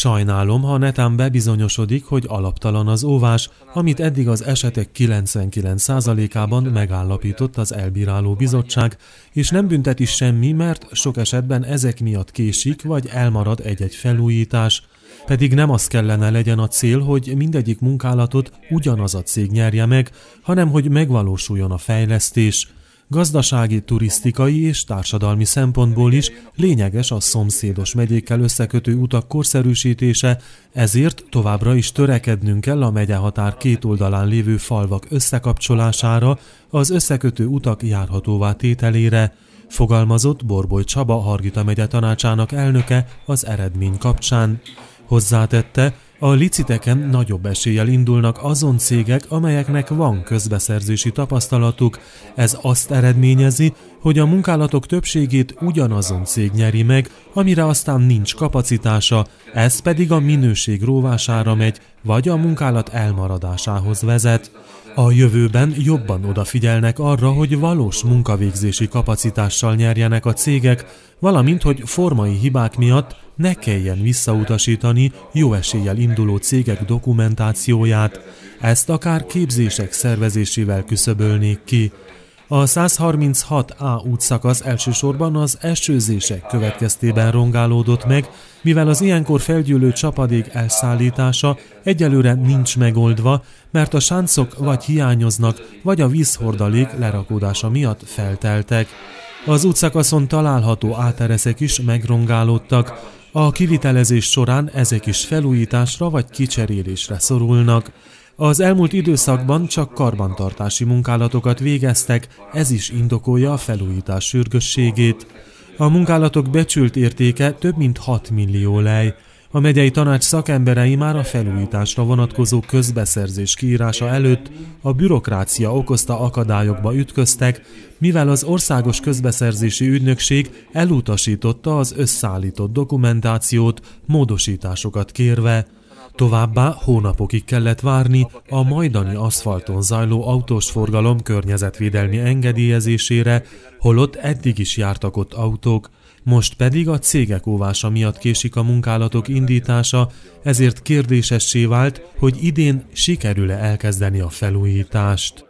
Sajnálom, ha netán bebizonyosodik, hogy alaptalan az óvás, amit eddig az esetek 99%-ában megállapított az elbíráló bizottság, és nem bünteti semmi, mert sok esetben ezek miatt késik vagy elmarad egy-egy felújítás, pedig nem az kellene legyen a cél, hogy mindegyik munkálatot ugyanaz a cég nyerje meg, hanem hogy megvalósuljon a fejlesztés. Gazdasági, turisztikai és társadalmi szempontból is lényeges a szomszédos megyékkel összekötő utak korszerűsítése, ezért továbbra is törekednünk kell a megyehatár két oldalán lévő falvak összekapcsolására, az összekötő utak járhatóvá tételére, fogalmazott Borboly Csaba Hargita megye tanácsának elnöke az eredmény kapcsán. Hozzátette, a liciteken nagyobb eséllyel indulnak azon cégek, amelyeknek van közbeszerzési tapasztalatuk. Ez azt eredményezi, hogy a munkálatok többségét ugyanazon cég nyeri meg, amire aztán nincs kapacitása, ez pedig a minőség róvására megy, vagy a munkálat elmaradásához vezet. A jövőben jobban odafigyelnek arra, hogy valós munkavégzési kapacitással nyerjenek a cégek, valamint hogy formai hibák miatt ne kelljen visszautasítani jó eséllyel induló cégek dokumentációját, ezt akár képzések szervezésével küszöbölnék ki. A 136A útszakasz elsősorban az esőzések következtében rongálódott meg, mivel az ilyenkor felgyűlő csapadék elszállítása egyelőre nincs megoldva, mert a sáncok vagy hiányoznak, vagy a vízhordalék lerakódása miatt felteltek. Az útszakaszon található átereszek is megrongálódtak, a kivitelezés során ezek is felújításra vagy kicserélésre szorulnak. Az elmúlt időszakban csak karbantartási munkálatokat végeztek, ez is indokolja a felújítás sürgősségét. A munkálatok becsült értéke több mint 6 millió lej. A megyei tanács szakemberei már a felújításra vonatkozó közbeszerzés kiírása előtt a bürokrácia okozta akadályokba ütköztek, mivel az országos közbeszerzési ügynökség elutasította az összeállított dokumentációt, módosításokat kérve. Továbbá hónapokig kellett várni a majdani aszfalton zajló autós forgalom környezetvédelmi engedélyezésére, holott eddig is jártak ott autók, most pedig a cégek óvása miatt késik a munkálatok indítása, ezért kérdésessé vált, hogy idén sikerül-e elkezdeni a felújítást.